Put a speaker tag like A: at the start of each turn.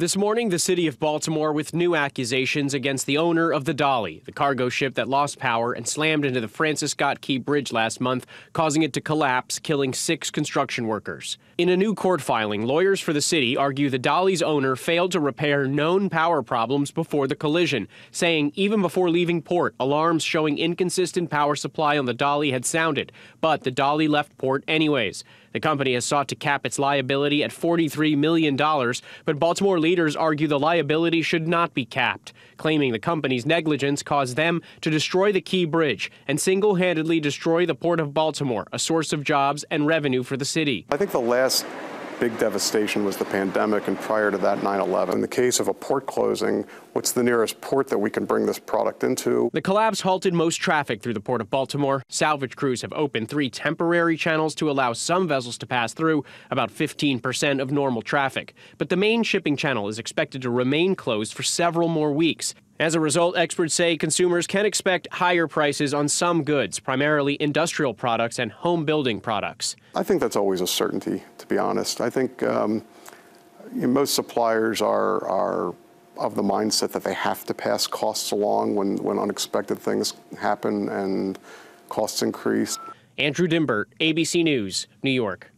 A: This morning, the city of Baltimore with new accusations against the owner of the Dali, the cargo ship that lost power and slammed into the Francis Scott Key Bridge last month, causing it to collapse, killing six construction workers. In a new court filing, lawyers for the city argue the Dali's owner failed to repair known power problems before the collision, saying even before leaving port, alarms showing inconsistent power supply on the Dali had sounded, but the Dali left port anyways. The company has sought to cap its liability at $43 million, but Baltimore leaders argue the liability should not be capped, claiming the company's negligence caused them to destroy the Key Bridge and single handedly destroy the Port of Baltimore, a source of jobs and revenue for the city.
B: I think the last big devastation was the pandemic, and prior to that, 9 11. In the case of a port closing, what's the nearest port that we can bring this product into?
A: The collapse halted most traffic through the Port of Baltimore. Salvage crews have opened three temporary channels to allow some vessels to pass through, about 15% of normal traffic. But the main shipping channel is expected to remain closed for several more weeks. As a result, experts say consumers can expect higher prices on some goods, primarily industrial products and home building products.
B: I think that's always a certainty, to be honest. I think um, most suppliers are, are of the mindset that they have to pass costs along when, when unexpected things happen and costs increase.
A: Andrew Dymburt, ABC News, New York.